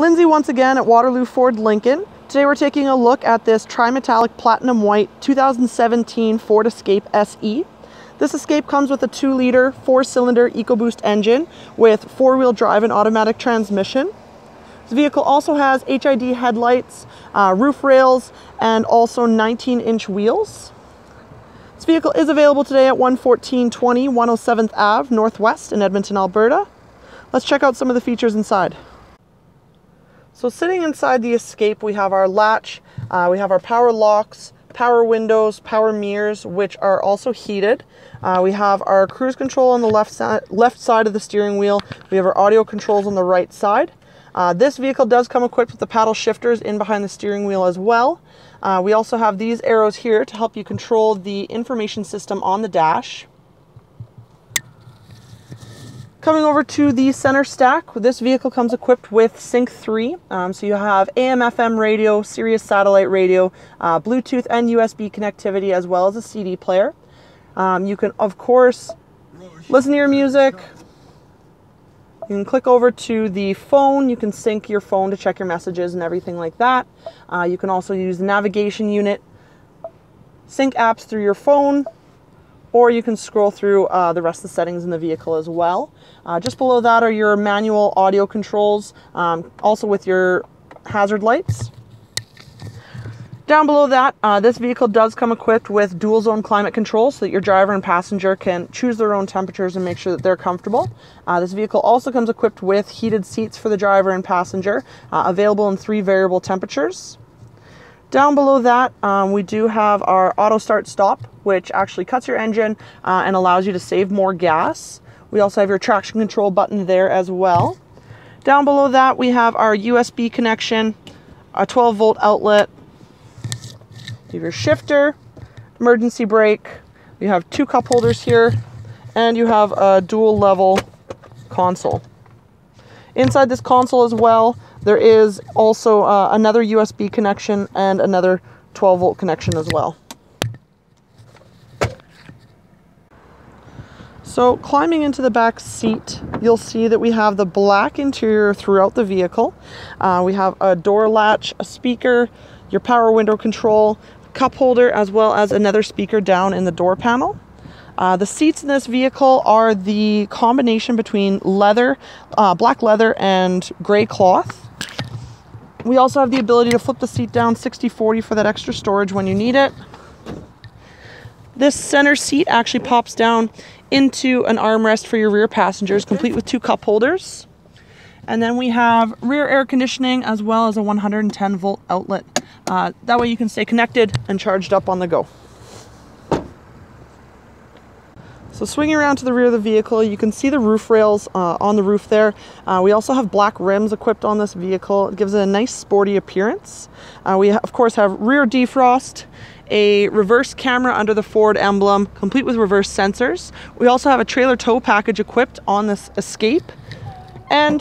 Lindsay once again at Waterloo Ford Lincoln. Today we're taking a look at this tri-metallic platinum white 2017 Ford Escape SE. This Escape comes with a 2 liter 4 cylinder EcoBoost engine with 4 wheel drive and automatic transmission. This vehicle also has HID headlights, uh, roof rails, and also 19 inch wheels. This vehicle is available today at 11420 107th Ave Northwest in Edmonton, Alberta. Let's check out some of the features inside. So sitting inside the Escape, we have our latch, uh, we have our power locks, power windows, power mirrors, which are also heated. Uh, we have our cruise control on the left, si left side of the steering wheel. We have our audio controls on the right side. Uh, this vehicle does come equipped with the paddle shifters in behind the steering wheel as well. Uh, we also have these arrows here to help you control the information system on the dash. Coming over to the center stack, this vehicle comes equipped with Sync 3. Um, so you have AM, FM radio, Sirius satellite radio, uh, Bluetooth and USB connectivity, as well as a CD player. Um, you can, of course, listen to your music. You can click over to the phone. You can sync your phone to check your messages and everything like that. Uh, you can also use the navigation unit, sync apps through your phone, or you can scroll through uh, the rest of the settings in the vehicle as well. Uh, just below that are your manual audio controls, um, also with your hazard lights. Down below that, uh, this vehicle does come equipped with dual zone climate control so that your driver and passenger can choose their own temperatures and make sure that they're comfortable. Uh, this vehicle also comes equipped with heated seats for the driver and passenger, uh, available in three variable temperatures. Down below that, um, we do have our auto start stop, which actually cuts your engine uh, and allows you to save more gas. We also have your traction control button there as well. Down below that, we have our USB connection, a 12 volt outlet, you have your shifter, emergency brake, you have two cup holders here, and you have a dual level console. Inside this console as well, there is also uh, another USB connection and another 12 volt connection as well. So climbing into the back seat, you'll see that we have the black interior throughout the vehicle. Uh, we have a door latch, a speaker, your power window control, cup holder, as well as another speaker down in the door panel. Uh, the seats in this vehicle are the combination between leather, uh, black leather and gray cloth. We also have the ability to flip the seat down 60-40 for that extra storage when you need it. This center seat actually pops down into an armrest for your rear passengers, complete with two cup holders. And then we have rear air conditioning as well as a 110 volt outlet. Uh, that way you can stay connected and charged up on the go. So swinging around to the rear of the vehicle, you can see the roof rails uh, on the roof there. Uh, we also have black rims equipped on this vehicle. It gives it a nice sporty appearance. Uh, we of course have rear defrost, a reverse camera under the Ford emblem, complete with reverse sensors. We also have a trailer tow package equipped on this Escape. And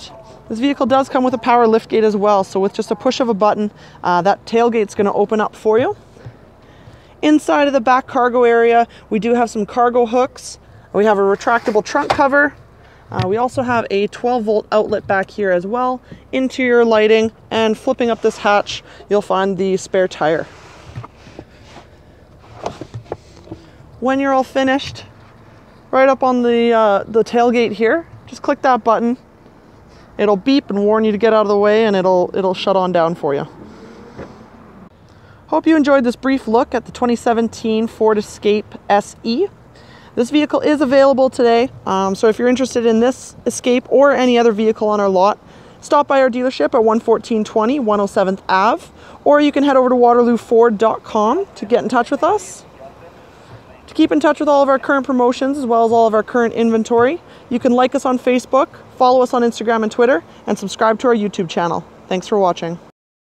this vehicle does come with a power liftgate as well. So with just a push of a button, uh, that tailgate's gonna open up for you. Inside of the back cargo area, we do have some cargo hooks we have a retractable trunk cover. Uh, we also have a 12 volt outlet back here as well, interior lighting, and flipping up this hatch, you'll find the spare tire. When you're all finished, right up on the, uh, the tailgate here, just click that button. It'll beep and warn you to get out of the way and it'll, it'll shut on down for you. Hope you enjoyed this brief look at the 2017 Ford Escape SE. This vehicle is available today, um, so if you're interested in this Escape or any other vehicle on our lot, stop by our dealership at 11420 107th Ave, or you can head over to waterlooford.com to get in touch with us. To keep in touch with all of our current promotions as well as all of our current inventory, you can like us on Facebook, follow us on Instagram and Twitter, and subscribe to our YouTube channel. Thanks for watching.